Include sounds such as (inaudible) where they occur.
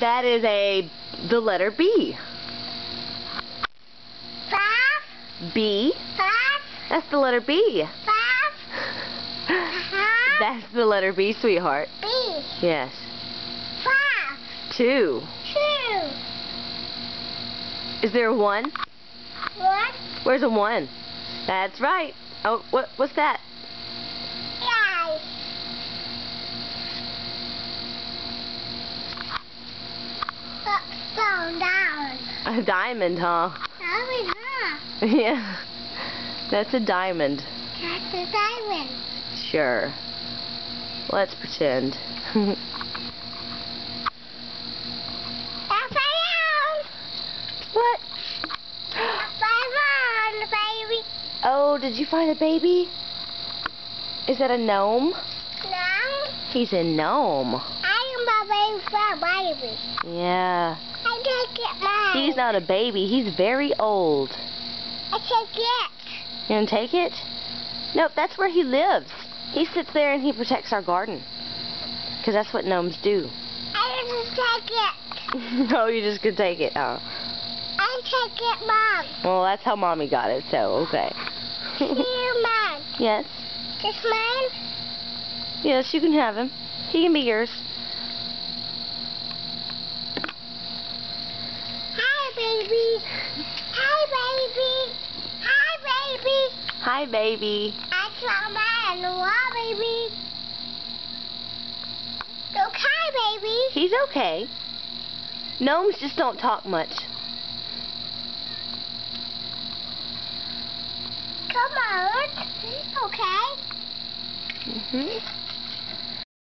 That is a the letter B. Five. B. Five. That's the letter B. Five. (laughs) That's the letter B, sweetheart. B. Yes. Five. Two. Two. Is there a one? One. Where's a one? That's right. Oh, what? What's that? A (laughs) diamond, huh? Oh, huh. yeah. That's a diamond. That's a diamond. Sure. Let's pretend. What? Upside down, baby. Oh, did you find a baby? Is that a gnome? Now, He's a gnome. I am a baby for a baby. Yeah. I take it mine. He's not a baby. He's very old. I take it. You gonna take it? Nope, that's where he lives. He sits there and he protects our garden. Because that's what gnomes do. I just take it. (laughs) no, you just could take it. Oh. I take it, Mom. Well, that's how mommy got it, so okay. Here, (laughs) Mom. yes. This mine? Yes, you can have him. He can be yours. Hi, baby. Hi, baby. Hi, baby. Hi, baby. I saw mine. Wow, baby. Hi, baby. He's okay. Gnomes just don't talk much. Come on. Okay. hmm